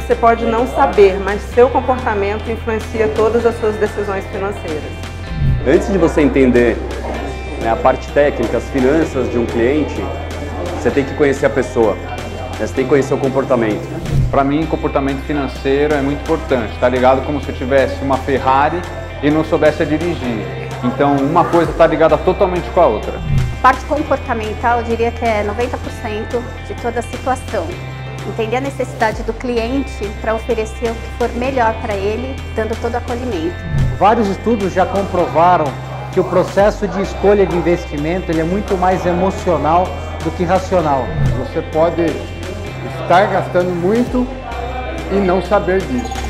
você pode não saber, mas seu comportamento influencia todas as suas decisões financeiras. Antes de você entender né, a parte técnica, as finanças de um cliente, você tem que conhecer a pessoa, né, você tem que conhecer o comportamento. Para mim, comportamento financeiro é muito importante. Tá ligado como se eu tivesse uma Ferrari e não soubesse a dirigir. Então, uma coisa está ligada totalmente com a outra. Parte comportamental, eu diria que é 90% de toda a situação. Entender a necessidade do cliente para oferecer o que for melhor para ele, dando todo o acolhimento. Vários estudos já comprovaram que o processo de escolha de investimento ele é muito mais emocional do que racional. Você pode estar gastando muito e não saber disso.